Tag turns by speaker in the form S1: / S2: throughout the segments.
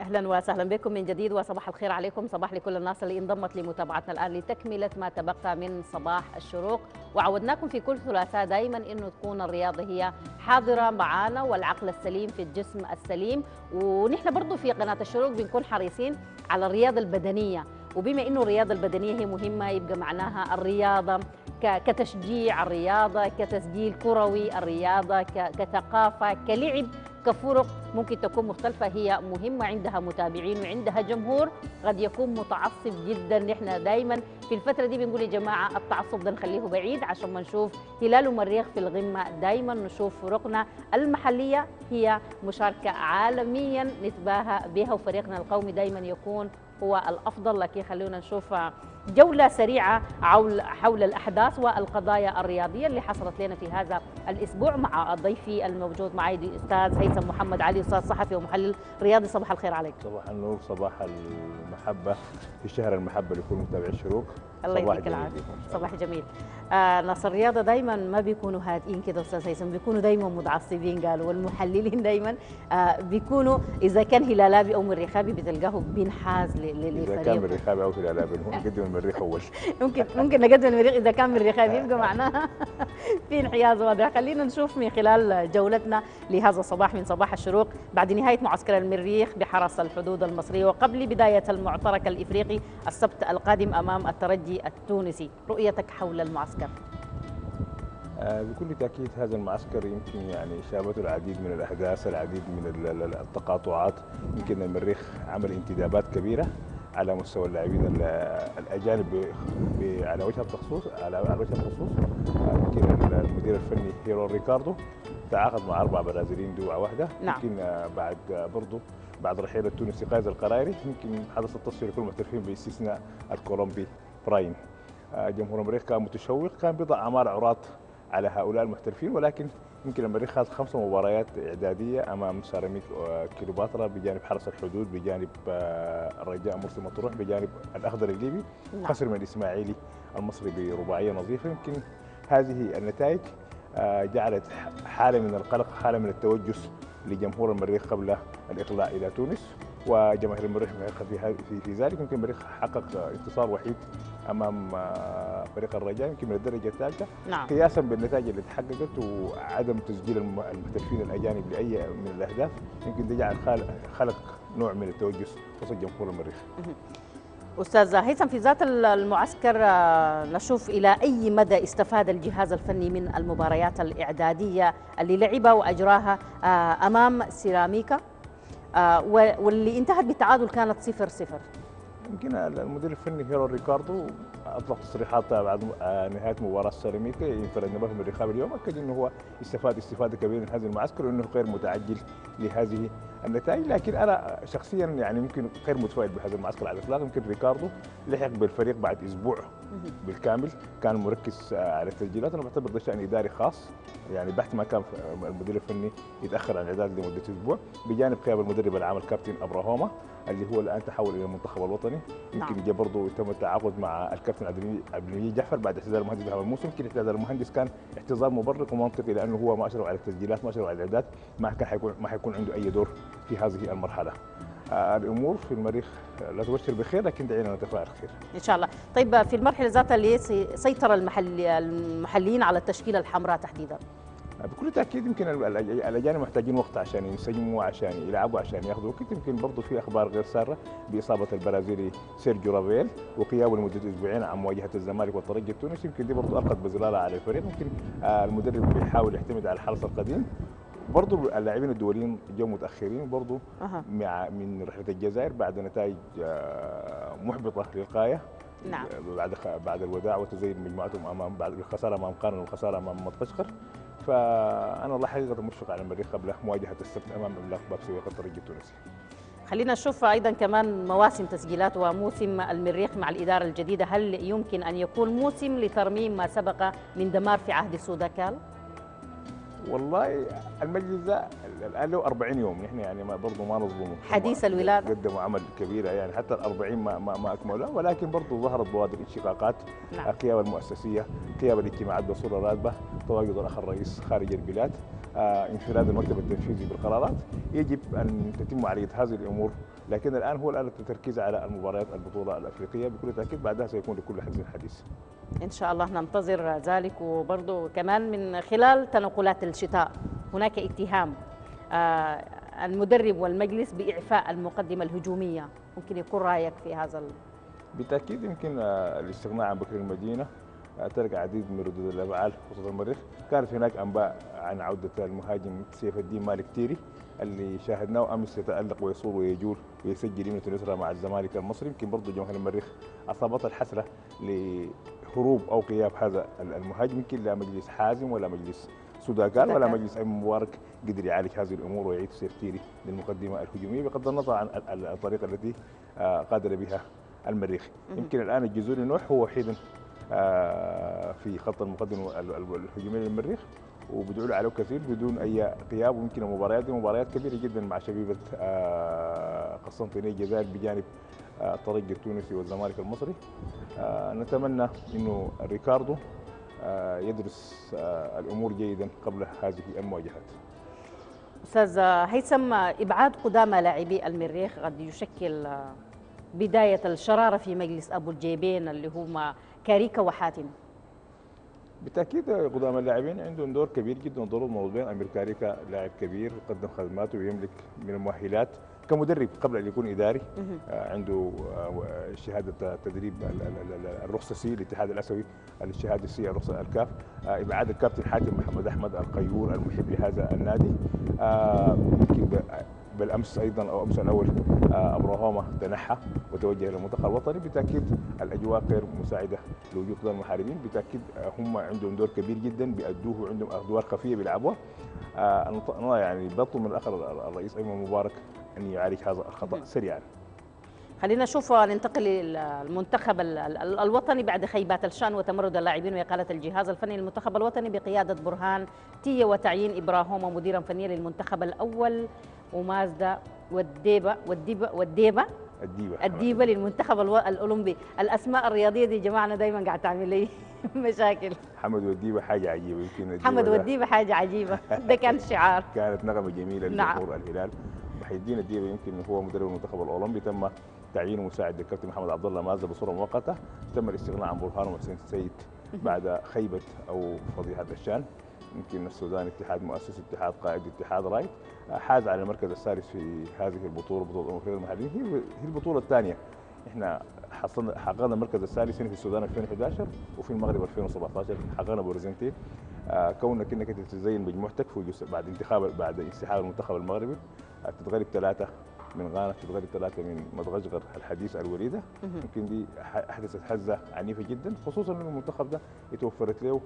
S1: أهلا وسهلا بكم من جديد وصباح الخير عليكم. صباح لكل الناس اللي انضمت لمتابعتنا الآن لتكملة ما تبقى من صباح الشروق. وعودناكم في كل ثلاثاء دائما إنه تكون الرياضه هي حاضرة معانا والعقل السليم في الجسم السليم. ونحن برضو في قناة الشروق بنكون حريصين على الرياضة البدنية. وبما إنه الرياضة البدنية هي مهمة يبقى معناها الرياضة كتشجيع الرياضة كتسجيل كروي الرياضة كثقافة كلعب كفرق ممكن تكون مختلفة هي مهمة عندها متابعين وعندها جمهور قد يكون متعصب جدا. نحن دائما في الفترة دي بنقول يا جماعة التعصب ده نخليه بعيد عشان ما نشوف هلال ومريخ في الغمة. دائما نشوف فرقنا المحلية هي مشاركة عالميا نتباهى بها وفريقنا القومي دائما يكون هو الأفضل. لكن خلونا نشوف جولة سريعة حول الأحداث والقضايا الرياضية اللي حصلت لنا في هذا الأسبوع مع ضيفي الموجود معي الاستاذ هيثم محمد علي أستاذ صحفي ومحلل رياضي. صباح الخير عليك.
S2: صباح النور صباح المحبة. في شهر المحبة لكل متابعي الشروق.
S1: الله يديك العافية. صباح جميل. آه ناس الرياضه دايما ما بيكونوا هادئين كده أستاذ هيثم بيكونوا دايما متعصبين قالوا والمحللين دايما آه بيكونوا إذا كان هلالابي أو مريخابي بتلقاه بينحاز
S2: للفريق إذا كان مريخابي أو هلالابي نقدم المريخ أول.
S1: ممكن ممكن نقدم المريخ إذا كان مريخابي يبقى معناها في انحياز واضح. خلينا نشوف من خلال جولتنا لهذا الصباح من صباح الشروق بعد نهاية معسكر المريخ بحرس الحدود المصرية وقبل بداية المعترك الإفريقي السبت القادم أمام الترجي التونسي. رؤيتك حول المعسكر.
S2: آه بكل تأكيد هذا المعسكر يمكن يعني شابته العديد من الأحداث العديد من التقاطعات. يمكن المريخ عمل انتدابات كبيرة على مستوى اللاعبين الأجانب على وجه الخصوص على وجه الخصوص يمكن المدير الفني هيرون ريكاردو تعاقد مع أربع برازيليين دفعة واحدة.
S1: نعم.
S2: يمكن بعد برضه بعد رحيل التونسي غازي الغرايري يمكن حدث التصفية لكل المحترفين باستثناء الكولومبي. براين جمهور المريخ كان متشوق كان بيضع آمال عراض على هؤلاء المحترفين ولكن يمكن المريخ خاض خمس مباريات إعدادية أمام سيراميك كيلوباترا بجانب حرس الحدود بجانب الرجاء مرسي مطروح بجانب الأخضر الليبي
S1: نعم.
S2: خسر من الاسماعيلي المصري برباعية نظيفة. يمكن هذه النتائج جعلت حالة من القلق حالة من التوجس لجمهور المريخ قبل الإقلاع إلى تونس. وجماهير المريخ في في في ذلك يمكن المريخ حقق انتصار وحيد أمام فريق الرجاء يمكن من الدرجة الثالثة
S1: نعم.
S2: قياسا بالنتائج اللي تحققت وعدم تسجيل المحترفين الأجانب لأي من الأهداف يمكن ده جعل خلق نوع من التوجس وسط جمهور المريخ.
S1: أستاذ هيثم في ذات المعسكر نشوف إلى أي مدى استفاد الجهاز الفني من المباريات الإعدادية اللي لعبها وأجراها أمام سيراميكا واللي انتهت بالتعادل كانت صفر صفر.
S2: يمكن المدير الفني هيرون ريكاردو اطلق تصريحات بعد نهاية مباراة سيراميكا ينفرد به من الرخاب اليوم اكد إنه هو استفاد استفادة كبيرة من هذا المعسكر وإنه غير متعجل لهذه النتائج لكن أنا شخصيا يعني يمكن غير متفائل بهذا المعسكر على الإطلاق. يمكن ريكاردو لحق بالفريق بعد أسبوع بالكامل. كان مركز على التسجيلات. أنا بعتبر ده شأن إداري خاص. يعني بحث ما كان المدير الفني يتأخر عن الإعداد لمدة أسبوع. بجانب غياب المدرب العام الكابتن ابراهوما اللي هو الآن تحول إلى المنتخب الوطني. يمكن
S1: نعم.
S2: جاء برضه تم التعاقد مع الكابتن عبد المجيد جعفر بعد اعتزال المهندس بهذا الموسم. يمكن اعتزال المهندس كان اعتذار مبرر ومنطقي لأنه هو ما أشرف على التسجيلات ما أشرف على الإعداد. ما كان حيكون ما حيكون عنده أي دور في هذه المرحلة. آه الأمور في المريخ لا تبشر بخير لكن دعينا نتفائل خير.
S1: إن شاء الله. طيب في المرحلة ذاتها اللي سيطر المحل المحليين على التشكيلة الحمراء تحديدا.
S2: بكل تأكيد يمكن الأجانب محتاجين وقت عشان ينسجموا عشان يلعبوا عشان يأخذوا وقت. يمكن برضه في أخبار غير سارة بإصابة البرازيلي سيرجيو رافيل وغيابه لمدة أسبوعين عن مواجهة الزمالك والترجي التونسي. يمكن دي برضه ألقت بظلالها على الفريق. يمكن المدرب بيحاول يعتمد على الحرس القديم. برضه اللاعبين الدوليين جو متأخرين برضه
S1: أه.
S2: مع من رحلة الجزائر بعد نتائج محبطة للغاية
S1: نعم
S2: بعد بعد الوداع وتزايد مجموعتهم أمام بعد الخسارة أمام قارن والخساره أمام مدغشقر فأنا والله حقيقة مشفق على المريخ قبل مواجهة السبت أمام عملاق باب سويق الترجي التونسي.
S1: خلينا نشوف أيضا كمان مواسم تسجيلات وموسم المريخ مع الإدارة الجديدة هل يمكن أن يكون موسم لترميم ما سبق من دمار في عهد سوداكال؟
S2: والله المجلس ده الان له 40 يوم نحن يعني ما برضه ما نظلمه.
S1: حديث الولادة.
S2: قدموا عمل كبيرة يعني حتى ال 40 ما ما, ما اكملوها ولكن برضه ظهرت بوادر انشقاقات
S1: نعم.
S2: القياده المؤسسية قياده الاجتماعات بصورة راتبه تواجد الأخ الرئيس خارج البلاد آه انفراد المكتب التنفيذي بالقرارات. يجب أن تتم عمليه هذه الأمور لكن الآن هو الآن التركيز على المباريات البطولة الأفريقية بكل تأكيد بعدها سيكون لكل حديث حديث.
S1: إن شاء الله ننتظر ذلك. وبرضه كمان من خلال تنقلات الشتاء هناك اتهام آه، المدرب والمجلس بإعفاء المقدمة الهجومية. ممكن يكون رأيك في هذا ال...
S2: بالتأكيد يمكن الاستغناء عن بكر المدينة. آه، ترك عديد من ردود الأفعال خصوصا المريخ. كانت هناك أنباء عن عودة المهاجم سيف الدين مالك تيري اللي شاهدناه أمس يتألق ويصول ويجول ويسجل يمنة اليسرى مع الزمالك المصري يمكن برضه جماهير المريخ اصابتها الحسرة لهروب أو غياب هذا المهاجم يمكن لا مجلس حازم ولا مجلس سوداكان ولا مجلس ايمن مبارك قدر يعالج هذه الأمور ويعيد سير تيري للمقدمة الهجومية بغض النظر عن الطريقة التي آه، قادر بها المريخ. يمكن الآن الجزوري نوح هو وحيد في خط المقدمة الهجومية للمريخ وبدعوا له عليه كثير بدون أي غياب ويمكن المباريات مباريات كبيرة جدا مع شبيبة آه، قسنطينيه الجزائر بجانب الطريق التونسي والزمالك المصري. نتمنى إنه ريكاردو يدرس الأمور جيدا قبل هذه المواجهات.
S1: أستاذ هيثم إبعاد قدامى لاعبي المريخ قد يشكل بداية الشرارة في مجلس أبو الجيبين اللي هم كاريكا وحاتم.
S2: بالتأكيد قدامى اللاعبين عندهم دور كبير جدا دور الموضوعين أمير كاريكا لاعب كبير قدم خدماته ويملك من المؤهلات كمدرب قبل أن يكون إداري. آه، عنده آه، شهادة تدريب الرخصة C الاتحاد الأسيوي الشهادة C الرخصة الكاف. آه، إبعاد الكابتن حاتم محمد أحمد القيور المحب لهذا النادي. يمكن بالأمس أيضا أو أمس الأول ابراهوما تنحى وتوجه إلى المنتخب الوطني. بالتأكيد الأجواء غير مساعدة لوجود المحاربين بالتأكيد هم عندهم دور كبير جدا بيأدوه وعندهم أدوار خفية بيلعبوها. أنا يعني بطلب من الأخ الرئيس أيمن مبارك أن يعالج هذا الخطأ سريعا.
S1: خلينا نشوف ننتقل للمنتخب الوطني بعد خيبات الشان وتمرد اللاعبين وإقالة الجهاز الفني للمنتخب الوطني بقيادة برهان تية وتعيين إبراهوم مديرا فنيا للمنتخب الأول. ومازدا والديبة والديبة والديبة.
S2: الديبة.
S1: الديبة للمنتخب الأولمبي. الأسماء الرياضية دي جماعة دايما قاعد تعمل لي مشاكل.
S2: حمد والديبة حاجة عجيبة
S1: يمكن حمد والديبة حاجة عجيبة. ده كان شعار.
S2: كانت نغمة جميلة نعم. لجمهور الهلال. محي الدين الديبة يمكن هو مدرب المنتخب الأولمبي تم تعيينه مساعد للكابتن محمد عبد الله مازه بصورة مؤقتة. تم الاستغناء عن برهان وحسين السيد بعد خيبة أو فضيحة الشان يمكن السودان اتحاد مؤسس اتحاد قائد اتحاد رايت حاز على المركز الثالث في هذه البطولة بطولة الأمم المحلية. هي البطولة الثانية. إحنا حصلنا حققنا المركز الثالث هنا في السودان 2011 وفي المغرب 2017 حققنا برزنتين. آه كونك انك تزين مجموعتك بعد انتخاب بعد انسحاب المنتخب المغربي تتغلب ثلاثة من غانا تتغلب ثلاثة من مدغشقر الحديث الوليده يمكن دي حدثت هزه عنيفة جدا خصوصا ان المنتخب ده يتوفرت له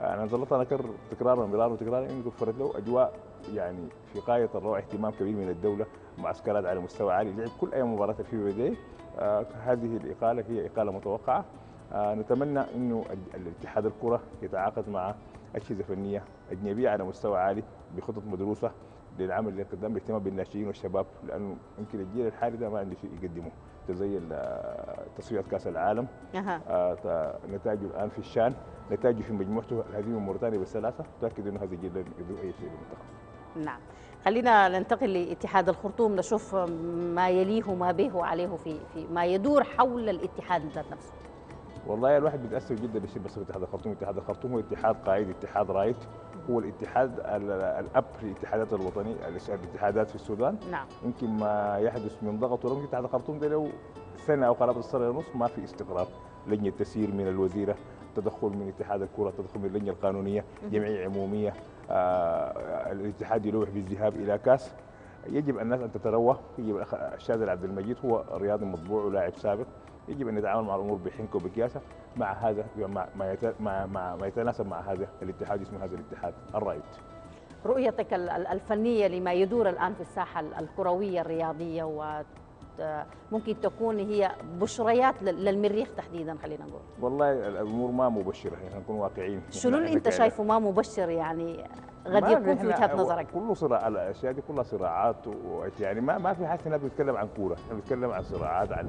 S2: أنا ظلت أنا أكرر تكرارا مرارا وتكرارا انه توفرت له أجواء يعني في غاية الروعه اهتمام كبير من الدولة معسكرات على مستوى عالي لعب كل اي مباراة في بداية. آه هذه الإقالة هي إقالة متوقعة. آه نتمنى إنه الاتحاد الكرة يتعاقد مع أجهزة فنية أجنبية على مستوى عالي بخطط مدروسة للعمل اللي قدام الاهتمام بالناشئين والشباب لأنه يمكن الجيل الحالي ده ما عنده شيء يقدمه. زي تصفيات كاس العالم. أه. نتائجه الآن في الشان نتائجه في مجموعته الهزيمة موريتانيا بالثلاثة تاكد إنه هذا الجيل لا يقدر أي شيء للمنتخب
S1: نعم. خلينا ننتقل لاتحاد الخرطوم نشوف ما يليه وما به عليه في في ما يدور حول الاتحاد ذات نفسه.
S2: والله الواحد بيتأثر جدا بالشيء بس اتحاد الخرطوم، اتحاد الخرطوم هو اتحاد قائد اتحاد رايت هو الاتحاد الأب في الاتحادات الوطنية الاتحادات في السودان.
S1: نعم.
S2: يمكن ما يحدث من ضغط ورغم اتحاد الخرطوم ده له سنة أو قرابة السنة ونص ما في استقرار. لجنة تسيير من الوزيرة تدخل من اتحاد الكرة تدخل من اللجنة القانونية جمعية عمومية آه الاتحاد يلوح بالذهاب إلى كأس. يجب الناس أن تتروى. يجب الشاذل عبد المجيد هو رياضي مطبوع ولاعب سابق. يجب أن نتعامل مع الأمور بحنكه وبكياسه مع هذا مع مع مع ما يتناسب مع هذا الاتحاد اسمه هذا الاتحاد الرايد.
S1: رؤيتك الفنية لما يدور الآن في الساحة الكروية الرياضية و ممكن تكون هي بشريات للمريخ تحديدا خلينا نقول.
S2: والله الأمور ما مبشرة يعني نكون واقعيين.
S1: شنو اللي أنت شايفه ما مبشر يعني؟ قد يكون في وجهه نظرك
S2: كله صراع الاشياء دي كلها صراعات يعني ما ما في حاجة هنا بنتكلم عن كوره إحنا بنتكلم عن صراعات عن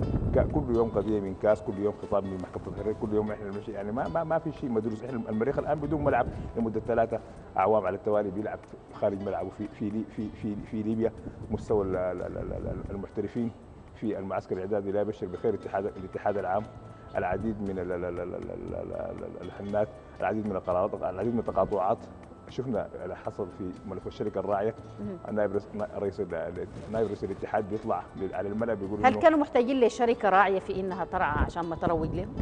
S2: كل يوم قضيه من كاس كل يوم خطاب من محكمه التحرير كل يوم إحنا المشي يعني ما ما, ما في شيء مدروس إحنا المريخ الان بدون ملعب لمده ثلاثة اعوام على التوالي بيلعب خارج ملعبه في في في في, في ليبيا مستوى المحترفين في المعسكر الاعدادي لا يبشر بخير الاتحاد الاتحاد العام العديد من ال- ال- ال- ال- ال- ال- ال- الحنات العديد من القرارات العديد من التقاطعات شفنا اللي حصل في ملف الشركة
S1: الراعية.
S2: النائب رئيس نائب رئيس الاتحاد بيطلع على الملأ بيقول
S1: هل كانوا محتاجين لشركة راعية في إنها ترعى عشان ما تروج لهم؟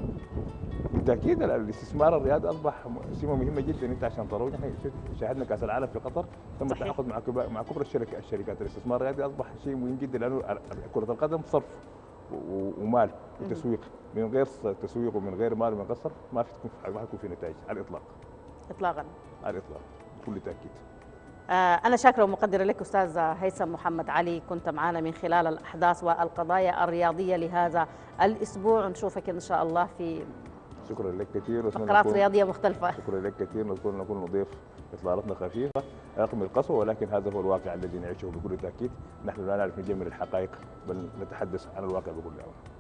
S2: بالتأكيد ال- الاستثمار الرياضي أصبح سمه مهمه جدا. أنت عشان تروج إحنا شاهدنا كأس العالم في قطر تم. التعاقد مع مع كبرى الشركات الشركات. الاستثمار الرياضي أصبح شيء مهم جدا لأنه كرة القدم صرف ومال وتسويق. من غير تسويق ومن غير مال ومن قصر ما في تكون ما حيكون في نتائج على الإطلاق.
S1: اطلاقا.
S2: على الإطلاق بكل تأكيد.
S1: آه، أنا شاكرة ومقدرة لك أستاذ هيثم محمد علي كنت معنا من خلال الأحداث والقضايا الرياضية لهذا الأسبوع. نشوفك إن شاء الله في
S2: شكرا لك كثير
S1: فقرات رياضية مختلفة.
S2: شكرا لك كثير نكون نكون نضيف إطلالتنا خفيفة. رغم القسوه ولكن هذا هو الواقع الذي نعيشه بكل تأكيد. نحن لا نعرف نجمل الحقائق بل نتحدث عن الواقع بكل امانه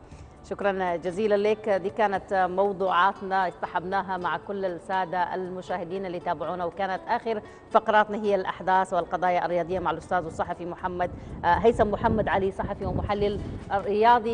S1: شكرا جزيلا لك. دي كانت موضوعاتنا اصطحبناها مع كل السادة المشاهدين اللي تابعونا وكانت آخر فقراتنا هي الأحداث والقضايا الرياضية مع الأستاذ الصحفي محمد آه، هيثم محمد علي صحفي ومحلل رياضي.